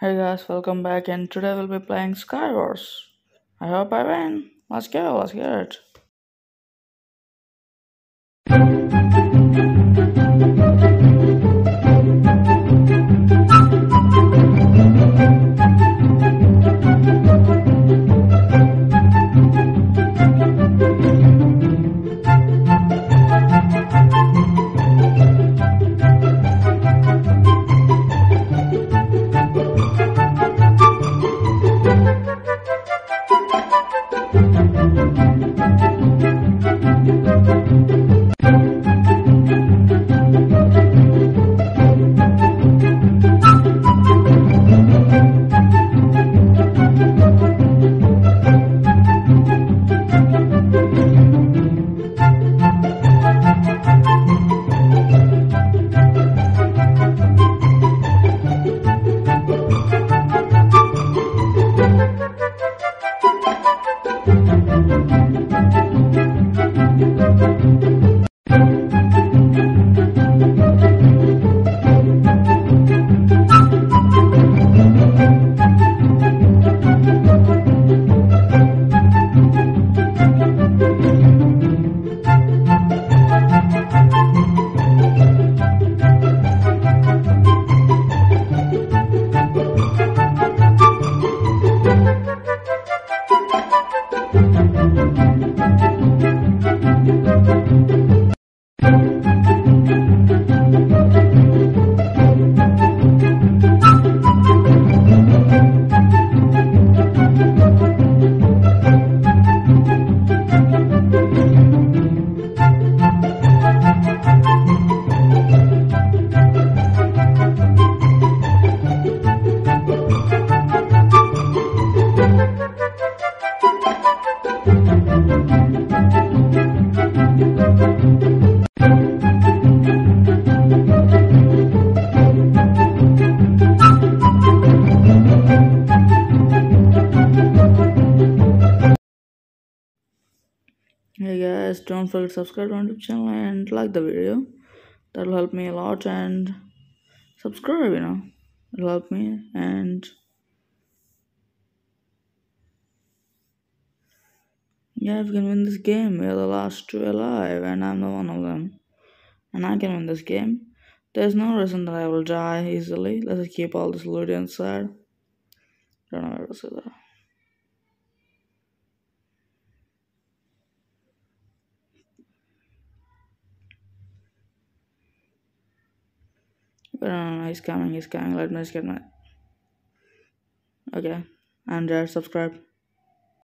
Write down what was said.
Hey guys, welcome back, and today we'll be playing Skywars. I hope I win. Let's go, let's get it. 嘘嘘嘘嘘嘘嘘。Hey guys, don't forget to subscribe to my YouTube channel and like the video. That'll help me a lot and subscribe, you know. It'll help me and yeah, we can win this game. We are the last two alive and I'm the one of them. And I can win this game. There's no reason that I will die easily. Let's keep all this loot inside. Don't know where to say that. No, he's coming, he's coming. Let me escape my. Okay, and uh, subscribe.